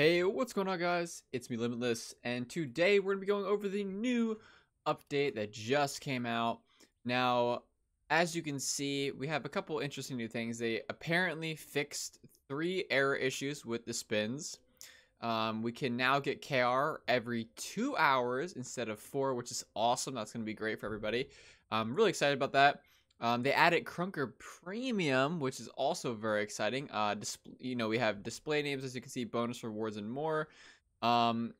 Hey, what's going on guys? It's me Limitless, and today we're going to be going over the new update that just came out. Now, as you can see, we have a couple interesting new things. They apparently fixed three error issues with the spins. Um, we can now get KR every two hours instead of four, which is awesome. That's going to be great for everybody. I'm really excited about that. Um, they added Krunker Premium, which is also very exciting. Uh, you know, we have display names, as you can see, bonus rewards, and more. Um,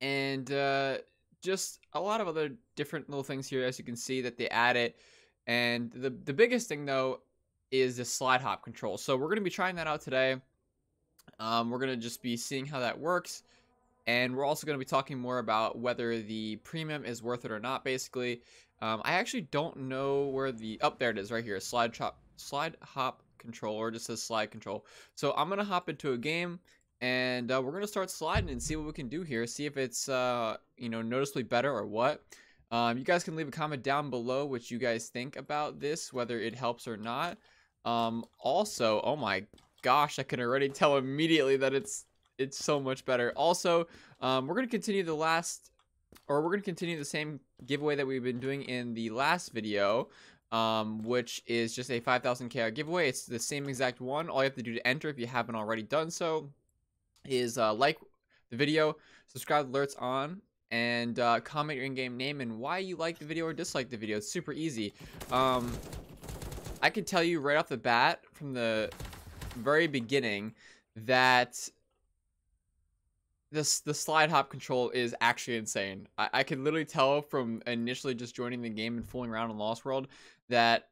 and uh, just a lot of other different little things here, as you can see, that they added. And the, the biggest thing, though, is the slide hop control. So we're going to be trying that out today. Um, we're going to just be seeing how that works. And we're also going to be talking more about whether the premium is worth it or not, basically. Um, I actually don't know where the... Up oh, there it is, right here. Slide, chop, slide hop control, or just says slide control. So I'm to hop into a game, and uh, we're to start sliding and see what we can do here. See if it's, uh, you know, noticeably better or what. Um, you guys can leave a comment down below what you guys think about this, whether it helps or not. Um, also, oh my gosh, I can already tell immediately that it's it's so much better. Also, um, we're to continue the last, or we're going to continue the same giveaway that we've been doing in the last video, um, which is just a 5,000 KR giveaway. It's the same exact one. All you have to do to enter, if you haven't already done so, is uh, like the video, subscribe alerts on, and uh, comment your in-game name and why you like the video or dislike the video. It's super easy. Um, I can tell you right off the bat from the very beginning that this the slide hop control is actually insane. I, I could literally tell from initially just joining the game and fooling around in Lost World that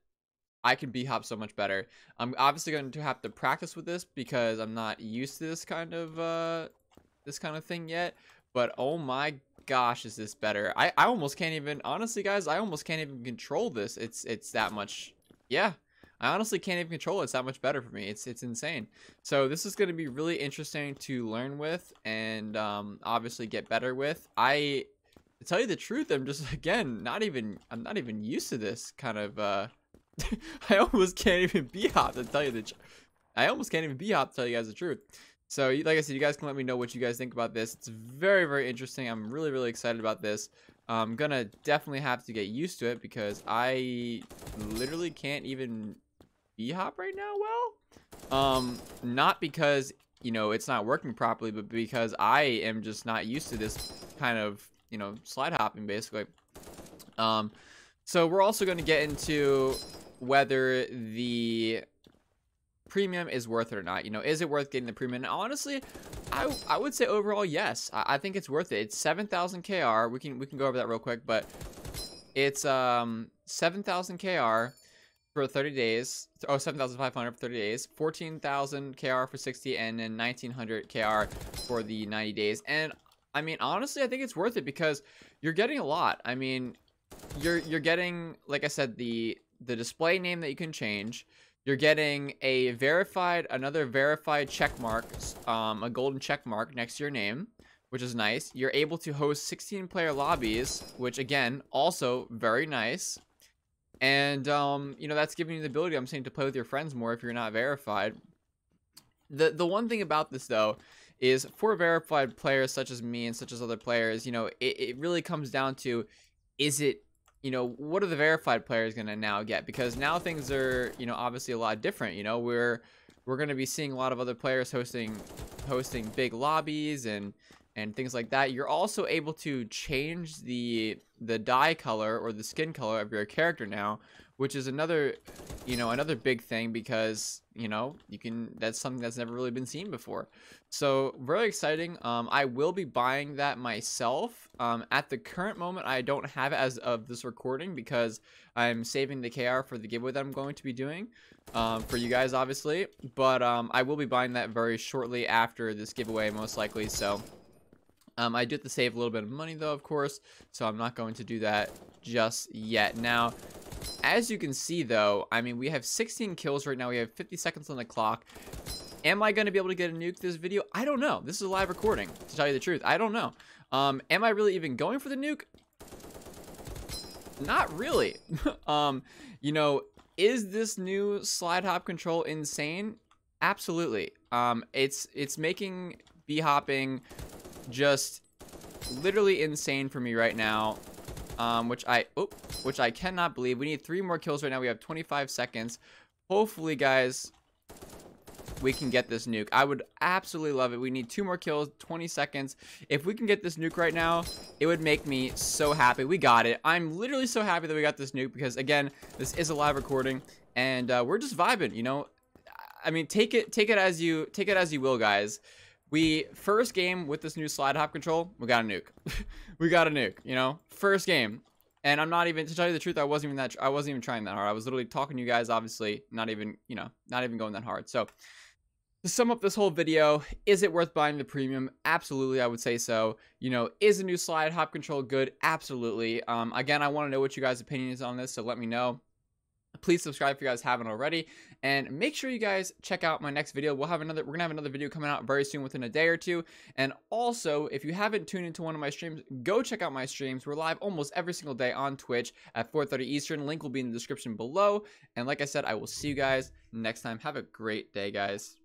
I can b hop so much better. I'm obviously going to have to practice with this because I'm not used to this kind of uh, this kind of thing yet. But oh my gosh, is this better? I I almost can't even honestly, guys. I almost can't even control this. It's it's that much. Yeah, I honestly can't even control it. It's that much better for me. It's it's insane. So this is going to be really interesting to learn with and um, obviously get better with. I, to tell you the truth, I'm just again not even I'm not even used to this kind of. Uh, I almost can't even b hop to tell you the. I almost can't even b hop to tell you guys the truth. So like I said, you guys can let me know what you guys think about this. It's very very interesting. I'm really really excited about this. I'm gonna definitely have to get used to it because I literally can't even B-hop right now well. Um, not because, you know, it's not working properly, but because I am just not used to this kind of, you know, slide hopping basically. Um, so we're also going to get into whether the premium is worth it or not. You know, is it worth getting the premium? And honestly, I I would say overall yes. I, I think it's worth it. It's 7,000 KR. We can we can go over that real quick, but it's um 7,000 KR for 30 days. Oh, 7,500 for 30 days. 14,000 KR for 60 and then 1,900 KR for the 90 days. And I mean, honestly, I think it's worth it because you're getting a lot. I mean, you're you're getting, like I said, the the display name that you can change. You're getting a verified, another verified check mark, um, a golden check mark next to your name, which is nice. You're able to host 16 player lobbies, which again, also very nice. And, um, you know, that's giving you the ability, I'm saying, to play with your friends more if you're not verified. The, the one thing about this, though, is for verified players such as me and such as other players, you know, it, it really comes down to, is it, you know, what are the verified players going to now get? Because now things are, you know, obviously a lot different. You know, we're, we're going to be seeing a lot of other players hosting, hosting big lobbies and, and things like that. You're also able to change the the dye color or the skin color of your character now, which is another, you know, another big thing because, you know, you can, that's something that's never really been seen before. So very exciting. Um, I will be buying that myself. Um, at the current moment, I don't have it as of this recording because I'm saving the KR for the giveaway that I'm going to be doing um, for you guys, obviously. But um, I will be buying that very shortly after this giveaway, most likely. So um, I do have to save a little bit of money though, of course, so I'm not going to do that just yet. Now, as you can see though, I mean, we have 16 kills right now. We have 50 seconds on the clock. Am I going to be able to get a nuke this video? I don't know. This is a live recording, to tell you the truth. I don't know. Um, am I really even going for the nuke? Not really. um, you know, is this new slide hop control insane? Absolutely. Um, it's it's making B hopping just literally insane for me right now. Um, which I, oh, which I cannot believe. We need three more kills right now. We have 25 seconds. Hopefully, guys, we can get this nuke. I would absolutely love it. We need two more kills, 20 seconds. If we can get this nuke right now, it would make me so happy. We got it. I'm literally so happy that we got this nuke because, again, this is a live recording, and uh, we're just vibing, you know? I mean, take it, take it as you, take it as you will, guys. We, first game with this new slide hop control, we got a nuke. we got a nuke, you know? First game. And I'm not even to tell you the truth, I wasn't even that I wasn't even trying that hard. I was literally talking to you guys, obviously, not even, you know, not even going that hard. So to sum up this whole video, is it worth buying the premium? Absolutely, I would say so. You know, is a new slide hop control good? Absolutely. Um, again, I want to know what you guys' opinion is on this, so let me know. Please subscribe if you guys haven't already, and make sure you guys check out my next video. We'll have another. We're gonna have another video coming out very soon, within a day or two. And also, if you haven't tuned into one of my streams, go check out my streams. We're live almost every single day on Twitch at 4:30 Eastern. Link will be in the description below. And like I said, I will see you guys next time. Have a great day, guys.